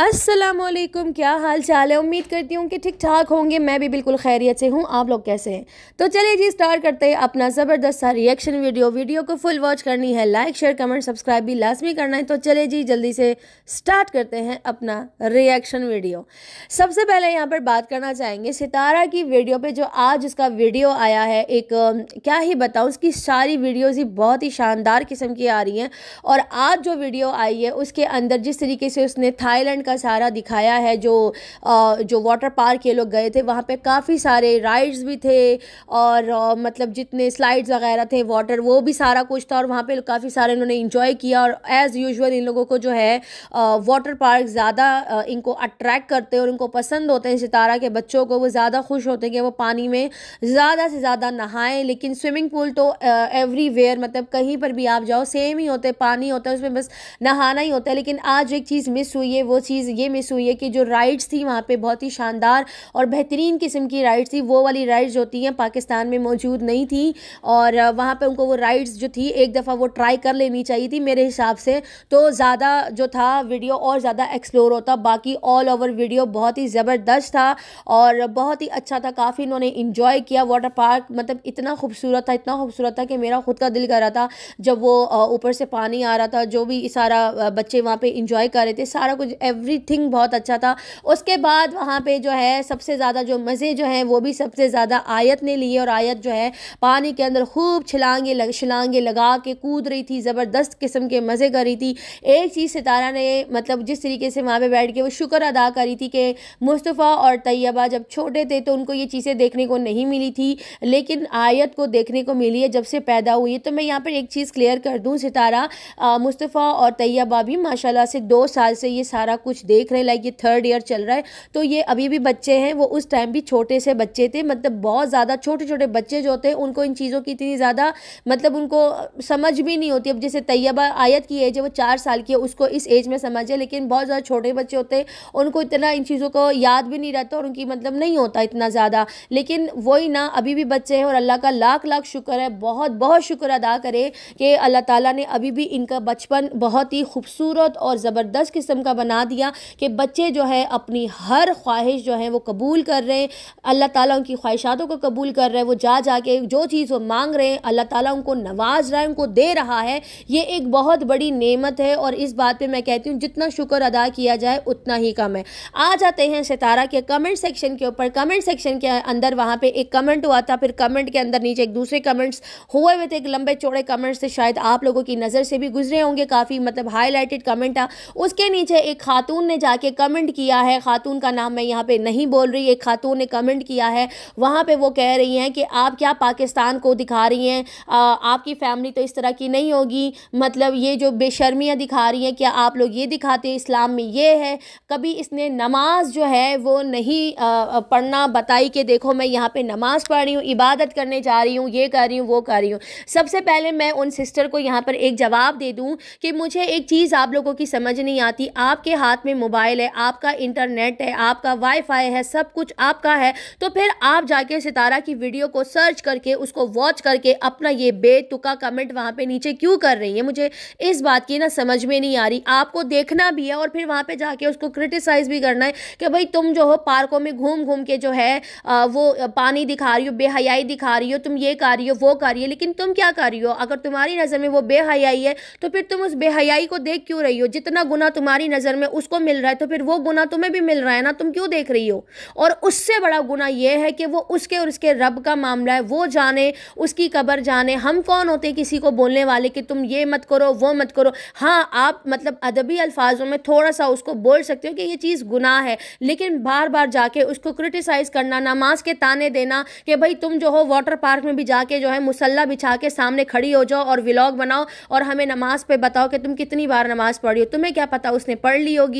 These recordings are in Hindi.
असलकुम क्या हाल चाल है? उम्मीद करती हूँ कि ठीक ठाक होंगे। मैं भी बिल्कुल खैरियत से हूँ। आप लोग कैसे हैं? तो चलिए जी स्टार्ट करते हैं अपना ज़बरदस्त सा रिएक्शन वीडियो वीडियो को फुल वॉच करनी है। लाइक शेयर कमेंट सब्सक्राइब भी लाजमी करना है। तो चलिए जी, जल्दी से स्टार्ट करते हैं अपना रिएक्शन वीडियो सबसे पहले यहाँ पर बात करना चाहेंगे, सितारा की वीडियो पर जो आज उसका वीडियो आया है, एक क्या ही बताऊँ, उसकी सारी वीडियोज़ ही बहुत ही शानदार किस्म की आ रही हैं। और आज जो वीडियो आई है, उसके अंदर जिस तरीके से उसने थाईलैंड का सारा दिखाया है, जो जो वाटर पार्क ये लोग गए थे, वहाँ पे काफ़ी सारे राइड्स भी थे और मतलब जितने स्लाइड्स वगैरह थे वाटर वो भी सारा कुछ था और वहाँ पे काफ़ी सारे इन्होंने इन्जॉय किया और एज़ यूजल इन लोगों को जो है वाटर पार्क ज़्यादा इनको अट्रैक्ट करते हैं और इनको पसंद होते हैं सितारा के बच्चों को, वो ज़्यादा खुश होते हैं कि वो पानी में ज़्यादा से ज़्यादा नहाएँ, लेकिन स्विमिंग पूल तो एवरीवेयर मतलब कहीं पर भी आप जाओ सेम ही होते पानी होता है, उसमें बस नहाना ही होता है, लेकिन आज एक चीज़ मिस हुई है, वो चीज़ ये मिस हुई है कि जो राइड्स थी वहाँ पे बहुत ही शानदार और बेहतरीन किस्म की राइड्स थी, वो वाली राइड्स जो होती हैं पाकिस्तान में मौजूद नहीं थी और वहाँ पे उनको वो राइड्स जो थी, एक दफ़ा वो ट्राई कर लेनी चाहिए थी मेरे हिसाब से तो ज़्यादा जो था वीडियो और ज़्यादा एक्सप्लोर होता, बाकी ऑल ओवर वीडियो बहुत ही ज़बरदस्त था और बहुत ही अच्छा था, काफ़ी इन्होंने इन्जॉय किया वाटर पार्क मतलब इतना खूबसूरत था, इतना खूबसूरत था कि मेरा खुद का दिल कर रहा था जब वो ऊपर से पानी आ रहा था, जो भी सारा बच्चे वहाँ पर इंजॉय कर रहे थे, सारा कुछ एवरीथिंग बहुत अच्छा था। उसके बाद वहाँ पे जो है, सबसे ज़्यादा जो मज़े जो हैं, वो भी सबसे ज़्यादा आयत ने लिए और आयत जो है, पानी के अंदर खूब छिलांगे लग, छिलांगे लगा के कूद रही थी, ज़बरदस्त किस्म के मज़े कर रही थी। एक चीज़ सितारा ने मतलब जिस तरीके से वहाँ पर बैठ के वो शुक्र अदा करी थी कि मुस्तफ़ा और तैयबा जब छोटे थे तो उनको ये चीज़ें देखने को नहीं मिली थी, लेकिन आयत को देखने को मिली है जब से पैदा हुई है। तो मैं यहाँ पर एक चीज़ क्लियर कर दूँ सितारा मुस्तफ़ा और तैयबा भी माशाल्लाह से दो साल से ये सारा कुछ देख रहे लाइक ये थर्ड ईयर चल रहा है। तो ये अभी भी बच्चे हैं, वो उस टाइम भी छोटे से बच्चे थे मतलब बहुत ज़्यादा छोटे छोटे बच्चे जो होते हैं, उनको इन चीज़ों की इतनी ज़्यादा मतलब उनको समझ भी नहीं होती। अब जैसे तैयबा आयत की एज है, वो चार साल की है, उसको इस एज में समझ है, लेकिन बहुत ज़्यादा छोटे बच्चे होते हैं, उनको इतना इन चीज़ों को याद भी नहीं रहता और उनकी मतलब नहीं होता इतना ज़्यादा। लेकिन वही ना, अभी भी बच्चे हैं और अल्लाह का लाख लाख शुक्र है बहुत बहुत शुक्र अदा करे कि अल्लाह ताला ने अभी भी इनका बचपन बहुत ही खूबसूरत और ज़बरदस्त किस्म का बना दिया। कि बच्चे जो है अपनी हर ख्वाहिश जो है वो कबूल कर रहे हैं। अल्लाह ताला उनकी ख्वाहिशातों को कबूल कर रहे हैं। वो जा जा के जो चीज़ वो मांग रहे हैं, अल्लाह ताला उनको नवाज़ रहा है, उनको दे रहा है। ये एक बहुत बड़ी नेमत है और इस बात पे मैं कहती हूँ, जितना शुक्र अदा किया जाए, उतना ही कम है। आ जाते हैं सितारा के कमेंट सेक्शन के ऊपर। कमेंट सेक्शन के अंदर वहाँ पर एक कमेंट हुआ था, फिर कमेंट के अंदर नीचे एक दूसरे कमेंट्स हुए हुए थे, एक लंबे चौड़े कमेंट्स थे। शायद आप लोगों की नज़र से भी गुजरे होंगे, काफ़ी मतलब हाईलाइटेड कमेंट था उसके नीचे एक खातून ने जाके कमेंट किया है। खातून का नाम मैं यहाँ पे नहीं बोल रही, एक खातून ने कमेंट किया है। वहाँ पे वो कह रही हैं कि आप क्या पाकिस्तान को दिखा रही हैं? आपकी फैमिली तो इस तरह की नहीं होगी। मतलब ये जो बेशर्मियाँ दिखा रही हैं, क्या आप लोग ये दिखाते हैं? इस्लाम में ये है। कभी इसने नमाज़ जो है वो नहीं पढ़ना बताई कि देखो मैं यहाँ पे नमाज़ पढ़ रही हूँ, इबादत करने जा रही हूँ, ये कर रही हूँ, वो कर रही हूँ। सबसे पहले मैं उन सिस्टर को यहाँ पर एक जवाब दे दूँ कि मुझे एक चीज़ आप लोगों की समझ नहीं आती। आपके हाथ में मोबाइल है, आपका इंटरनेट है, आपका वाईफाई है, सब कुछ आपका है तो फिर आप जाके सितारा की वीडियो को सर्च करके, उसको वॉच करके अपना ये बेतुका कमेंट वहाँ पे नीचे क्यों कर रही है? मुझे इस बात की ना समझ में नहीं आ रही। आपको देखना भी है और फिर वहाँ पे जाके उसको क्रिटिसाइज भी करना है कि भाई तुम जो हो, पार्कों में घूम घूम के जो है वो पानी दिखा रही हो, बेहयाई दिखा रही हो, तुम ये कर रही हो, वो कर रही हो, लेकिन तुम क्या कर रही हो? अगर तुम्हारी नज़र में वो बेहयाई है तो फिर तुम उस बेहयाई को देख क्यों रही हो? जितना गुना तुम्हारी नज़र में उसको मिल रहा है तो फिर वो गुना तुम्हें भी मिल रहा है ना? तुम क्यों देख रही हो? और उससे बड़ा गुना ये है कि वो उसके और उसके रब का मामला है, वो जाने, उसकी कबर जाने, हम कौन होते किसी को बोलने वाले कि तुम ये मत करो, वो मत करो? हाँ आप मतलब अदबी अल्फाजों में थोड़ा सा उसको बोल सकते हो कि ये चीज़ गुनाह है, लेकिन बार बार जाके उसको क्रिटिसाइज करना, नमाज़ के ताने देना कि भाई तुम जो हो वाटर पार्क में भी जाके जो है, मुसल्ला बिछा के सामने खड़ी हो जाओ और व्लॉग बनाओ और हमें नमाज़ पे बताओ कि तुम कितनी बार नमाज़ पढ़ी हो। तुम्हें क्या पता उसने पढ़ ली होगी?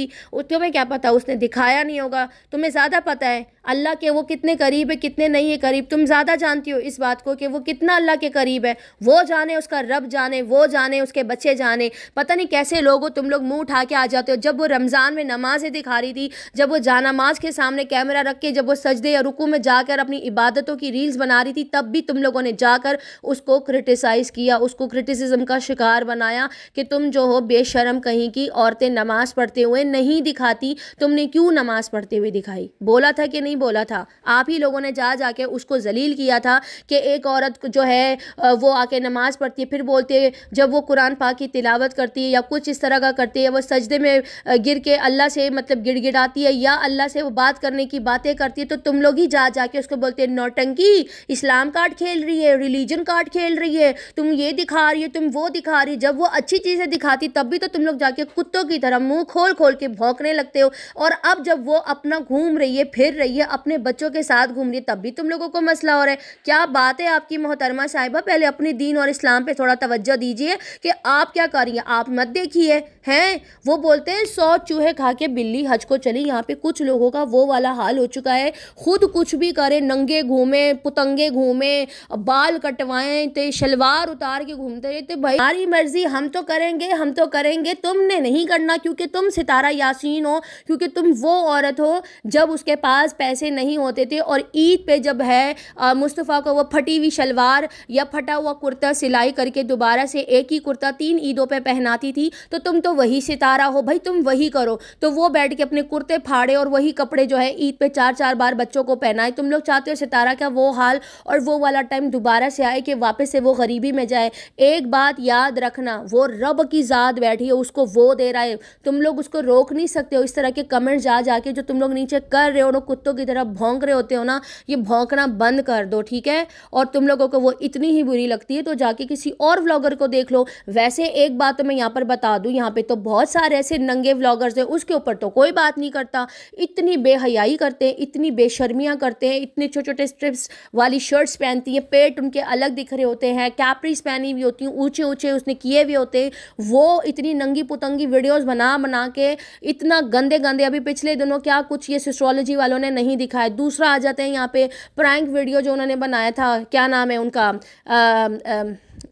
तुम्हें क्या पता? उसने दिखाया नहीं होगा। तुम्हें ज़्यादा पता है, अल्लाह के वो कितने करीब है, कितने नहीं है करीब। तुम ज़्यादा जानती हो इस बात को कि वो कितना अल्लाह के करीब है। वो जाने, उसका रब जाने, वो जाने, उसके बच्चे जाने। पता नहीं कैसे लोग हो, तुम लोग मुँह उठा के आ जाते हो। जब वो रमज़ान में नमाज़ें दिखा रही थी, जब वो जानामाज के सामने कैमरा रख के, जब वो सजदे या रुकू में जाकर अपनी इबादतों की रील्स बना रही थी, तब भी तुम लोगों ने जाकर उसको क्रिटिसाइज़ किया, उसको क्रिटिसिज्म का शिकार बनाया कि तुम जो हो बेशरम कहीं की औरतें नमाज़ पढ़ते हुए नहीं दिखाती, तुमने क्यों नमाज़ पढ़ते हुए दिखाई? बोला था कि नहीं बोला था? आप ही लोगों ने जा जाके उसको जलील किया था कि एक औरत जो है वो आके नमाज़ पढ़ती है, फिर बोलते जब वो कुरान पाक की तिलावत करती है या कुछ इस तरह का करती है, वो सजदे में गिर के अल्लाह से मतलब गिड़गिड़ाती है या अल्लाह से वो बात करने की बातें करती है तो तुम लोग ही जा जाके उसको बोलते हैं, नौटंकी, इस्लाम कार्ड खेल रही है, रिलीजन कार्ड खेल रही है, तुम ये दिखा रही है, तुम वो दिखा रही जब वो अच्छी चीज़ें दिखाती, तब भी तो तुम लोग जाके कुत्तों की तरह मुँह खोल खोल के भौंकने लगते हो और अब जब वो अपना घूम रही है, फिर रही है, अपने बच्चों के साथ घूम रही है, तब भी तुम लोगों को मसला हो रहा है। क्या बात है आपकी मोहतरमा साहिबा? पहले अपने दीन और इस्लाम पे थोड़ा तवज्जो दीजिए कि आप क्या कर रही हैं? आप मत देखिए, हैं? वो बोलते हैं, सौ चूहे खा के बिल्ली हज को चली, यहाँ पे कुछ लोगों का वो वाला हाल हो चुका है। खुद कुछ भी करे, नंगे घूमे, पुतंगे घूमे, बाल कटवाएँ तो शलवार उतार के घूमते रहते भाई हमारी मर्ज़ी, हम तो करेंगे, हम तो करेंगे, तुमने नहीं करना क्योंकि तुम सितारा यासीन हो, क्योंकि तुम वो औरत हो, जब उसके पास पैसे नहीं होते थे और ईद पे जब है मुस्तफ़ा को वो फटी हुई शलवार या फटा हुआ कुर्ता सिलाई करके दोबारा से एक ही कुर्ता तीन ईदों पे पहनाती थी तो तुम तो वही सितारा हो, भाई तुम वही करो। तो वो बैठ के अपने कुर्ते फाड़े और वही कपड़े जो है ईद पे चार चार बार बच्चों को पहनाए। तुम लोग चाहते हो सितारा का वो हाल और वो वाला टाइम दोबारा से आए कि वापस से वो गरीबी में जाए। एक बात याद रखना, वो रब की ज़ात बैठी है, उसको वो दे रहा है। तुम लोग उसको रोक नहीं सकते हो, इस तरह के कमेंट जा जाके जो तुम लोग नीचे कर रहे हो ना कुत्तों की तरह भोंक रहे होते हो ना, ये भोंकना बंद कर दो, ठीक है? और तुम लोगों को वो इतनी ही बुरी लगती है तो जाके किसी और व्लॉगर को देख लो। वैसे एक बात तो मैं यहाँ पर बता दूँ, यहाँ पर तो बहुत सारे ऐसे नंगे व्लॉगर्स हैं, उसके ऊपर तो कोई बात नहीं करता। इतनी बेहयाई करते हैं, इतनी बेशर्मियाँ करते हैं, इतने छोटे छोटे स्ट्रिप्स वाली शर्ट्स पहनती हैं, पेट उनके अलग दिख रहे होते हैं कैपरीज पहनी हुई होती हैं ऊँचे ऊँचे उसने किए हुए होते हैं, वो इतनी नंगी पुतंगी वीडियोज़ बना बना के इतना गंदे गंदे अभी पिछले दिनों क्या कुछ ये सिस्ट्रोलॉजी वालों ने नहीं दिखाया? दूसरा आ जाते हैं यहाँ पे प्रैंक वीडियो जो उन्होंने बनाया था क्या नाम है उनका? आ, आ,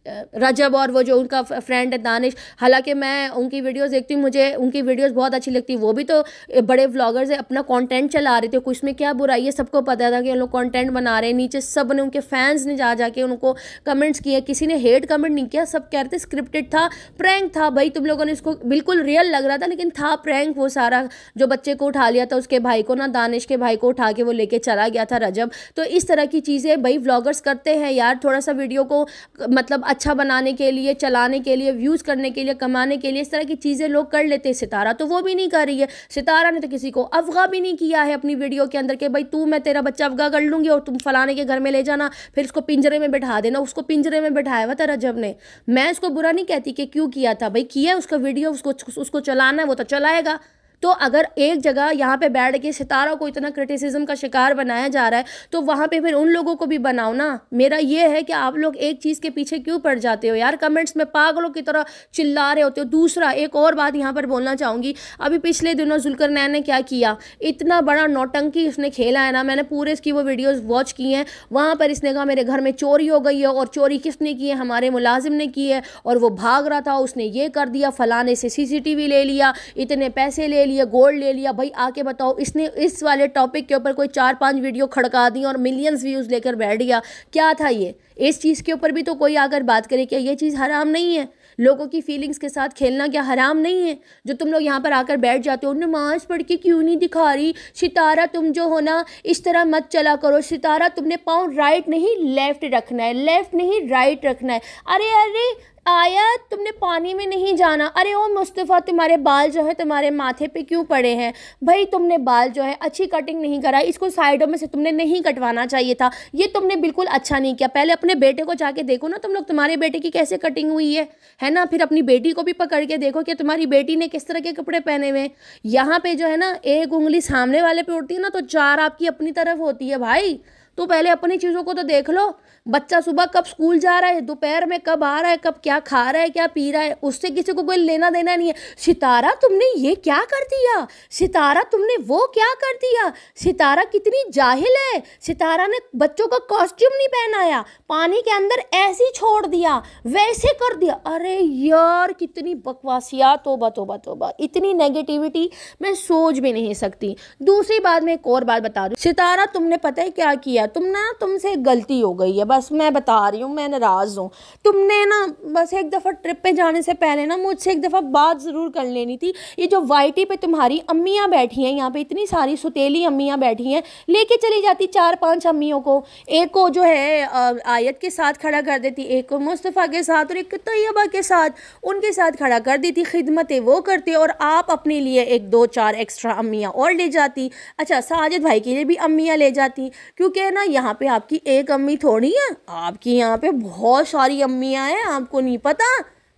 रजब और वो जो उनका फ्रेंड है दानिश, हालाँकि मैं उनकी वीडियोस देखती हूँ, मुझे उनकी वीडियोस बहुत अच्छी लगती है। वो भी तो बड़े व्लॉगर्स है, अपना कंटेंट चला रहे थे, कुछ में क्या बुराई है, सबको पता था कि उन लोग कंटेंट बना रहे हैं, नीचे सबने उनके फैंस ने जा, जाके उनको कमेंट्स किए, किसी ने हेट कमेंट नहीं किया, सब कह रहे थे स्क्रिप्टेड था प्रैंक था, भाई तुम लोगों ने इसको बिल्कुल रियल लग रहा था, लेकिन था प्रैंक वो सारा जो बच्चे को उठा लिया था, उसके भाई को ना, दानिश के भाई को उठा के वो लेके चला गया था रजब। तो इस तरह की चीज़ें भाई व्लॉगर्स करते हैं यार, थोड़ा सा वीडियो को मतलब अच्छा बनाने के लिए, चलाने के लिए व्यूज़ करने के लिए, कमाने के लिए, इस तरह की चीज़ें लोग कर लेते हैं। सितारा तो वो भी नहीं कर रही है। सितारा ने तो किसी को अफगा भी नहीं किया है अपनी वीडियो के अंदर के भाई तू, मैं तेरा बच्चा अफगा कर लूँगी और तुम फलाने के घर में ले जाना, फिर उसको पिंजरे में बैठा देना, उसको पिंजरे में बैठाया हुआ था रजब ने। मैं उसको बुरा नहीं कहती कि क्यों किया था? भाई किया उसका वीडियो, उसको उसको चलाना है, वो तो चलाएगा। तो अगर एक जगह यहाँ पे बैठ के सितारा को इतना क्रिटिसिज्म का शिकार बनाया जा रहा है तो वहाँ पे फिर उन लोगों को भी बनाओ ना। मेरा ये है कि आप लोग एक चीज़ के पीछे क्यों पड़ जाते हो यार? कमेंट्स में पागलों की तरह चिल्ला रहे होते हो। दूसरा, एक और बात यहाँ पर बोलना चाहूँगी। अभी पिछले दिनों जुलकर नैन ने क्या किया? इतना बड़ा नौटंकी उसने खेला है ना, मैंने पूरे इसकी वो वीडियोज़ वॉच की हैं। वहाँ पर इसने कहा, मेरे घर में चोरी हो गई है और चोरी किसने की है? हमारे मुलाजिम ने की है और वो भाग रहा था, उसने ये कर दिया, फलाने से सीसीटीवी ले लिया, इतने पैसे ले लिए गोल्ड ले लिया। भाई, आके बताओ, इसने इस वाले टॉपिक के ऊपर कोई चार पाँच वीडियो खड़का दी और मिलियंस व्यूज़ लेकर बैठ गया। क्या था ये? इस चीज़ के ऊपर भी तो कोई आकर बात करे क्या ये चीज़ हराम नहीं है। लोगों की फीलिंग्स के साथ खेलना क्या हराम नहीं है? जो तुम लोग यहाँ पर आकर बैठ जाते हो, नमाज़ पढ़ के क्यों नहीं दिखा रही? सितारा तुम जो हो ना, इस तरह मत चला करो। सितारा तुमने पाँव राइट नहीं लेफ़्ट रखना है। लेफ़्ट नहीं राइट रखना है। अरे अरे आया, तुमने पानी में नहीं जाना। अरे ओ मुस्तफ़ा, तुम्हारे बाल जो है, तुम्हारे माथे पे क्यों पड़े हैं? भाई, तुमने बाल जो है, अच्छी कटिंग नहीं करा। इसको साइडों में से तुमने नहीं कटवाना चाहिए था। ये तुमने बिल्कुल अच्छा नहीं किया। पहले अपने बेटे को जाके देखो ना, तुम लोग तुम्हारे बेटे की कैसे कटिंग हुई है? है ना? फिर अपनी बेटी को भी पकड़ के देखो कि तुम्हारी बेटी ने किस तरह के कपड़े पहने हुए यहाँ पे जो है ना, एक उंगली सामने वाले पे उठती है ना तो चार आपकी अपनी तरफ़ होती है भाई। तो पहले अपनी चीज़ों को तो देख लो। बच्चा सुबह कब स्कूल जा रहा है, दोपहर में कब आ रहा है, कब क्या खा रहा है, क्या पी रहा है, उससे किसी को कोई लेना देना नहीं है। सितारा, तुमने ये क्या कर दिया? सितारा, तुमने वो क्या कर दिया? सितारा कितनी जाहिल है। सितारा ने बच्चों का कॉस्ट्यूम नहीं पहनाया, पानी के अंदर ऐसे ही छोड़ दिया, वैसे कर दिया। अरे यार, कितनी बकवासिया, तोबा तोबा तोबा। इतनी नेगेटिविटी मैं सोच भी नहीं सकती। दूसरी बात मैं एक और बात बता दूँ। सितारा, तुमने पता है क्या किया? तुम ना, तुमसे गलती हो गई है मैं बता रही हूँ, मैं नाराज़ हूँ। तुमने ना बस एक दफ़ा ट्रिप पे जाने से पहले ना मुझसे एक दफ़ा बात ज़रूर कर लेनी थी। ये जो वाइटी पे तुम्हारी अम्मियाँ बैठी हैं, यहाँ पे इतनी सारी सुतीली अम्मियाँ बैठी हैं, लेके चली जाती चार पाँच अम्मियों को। एक को जो है आयत के साथ खड़ा कर देती, एक को मुस्तफ़ा के साथ और एक तैयबा के साथ उनके साथ खड़ा कर देती, खिदमतें वो करती और आप अपने लिए एक दो चार एक्स्ट्रा अम्मियाँ और ले जाती। अच्छा साजिद भाई के लिए भी अम्मियाँ ले जाती, क्योंकि ना, यहाँ पे आपकी एक अम्मी थोड़ी है? आपकी यहाँ पे बहुत सारी अम्मियाँ हैं आपको नहीं पता?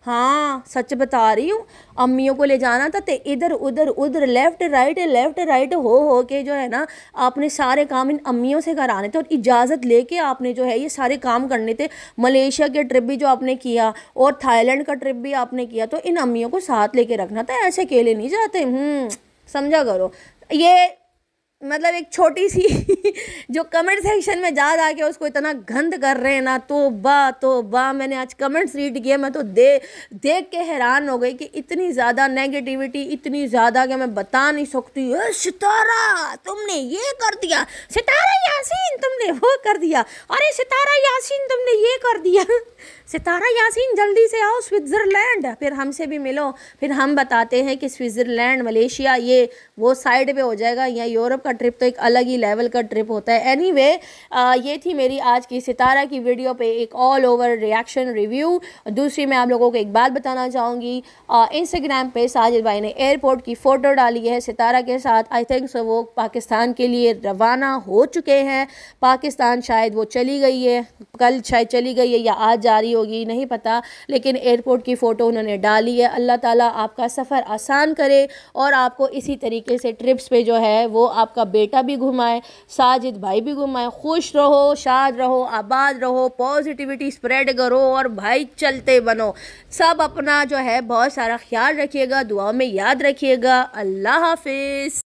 हाँ सच बता रही हूँ अम्मियों को ले जाना था तो इधर उधर उधर लेफ़्ट राइट लेफ़्ट राइट हो हो के जो है ना आपने सारे काम इन अम्मियों से कराने थे और इजाज़त लेके आपने जो है ये सारे काम करने थे। मलेशिया के ट्रिप भी जो आपने किया और थाईलैंड का ट्रिप भी आपने किया तो इन अम्मियों को साथ लेके रखना था ऐसे अकेले नहीं जाते। हम्म, समझा करो। ये मतलब एक छोटी सी जो कमेंट सेक्शन में जा जा के उसको इतना गंद कर रहे हैं ना तो बा तो बा, मैंने आज कमेंट्स रीड किए, मैं तो दे, देख के हैरान हो गई कि इतनी ज़्यादा नेगेटिविटी इतनी ज़्यादा कि मैं बता नहीं सकती। सितारा, तुमने ये कर दिया। सितारा यासीन, तुमने वो कर दिया। अरे, सितारा यासीन, तुमने ये कर दिया। सितारा यासीन, जल्दी से आओ स्विट्ज़रलैंड। फिर हमसे भी मिलो। फिर हम बताते हैं कि स्विट्ज़रलैंड, मलेशिया, ये, वो साइड पे हो जाएगा या यूरोप का ट्रिप तो एक अलग ही लेवल का ट्रिप होता है। एनी anyway, ये थी मेरी आज की सितारा की वीडियो पे एक ऑल ओवर रिएक्शन रिव्यू दूसरी मैं आप लोगों को एक बात बताना चाहूँगी। इंस्टाग्राम पे साजिद भाई ने एयरपोर्ट की फ़ोटो डाली है सितारा के साथ। आई थिंक सो वो पाकिस्तान के लिए रवाना हो चुके हैं। पाकिस्तान शायद वो चली गई है। कल शायद चली गई है या आज जा रही होगी नहीं पता। लेकिन एयरपोर्ट की फ़ोटो उन्होंने डाली है। अल्लाह ताला आपका सफ़र आसान करे और आपको इसी तरीके से ट्रिप्स पे जो है वो आपका बेटा भी घुमाए, साजिद भाई भी घुमाए, खुश रहो, शाद रहो, आबाद रहो पॉजिटिविटी स्प्रेड करो और भाई चलते बनो। सब अपना जो है, बहुत सारा ख्याल रखिएगा दुआ में याद रखिएगा। अल्लाह हाफिज़।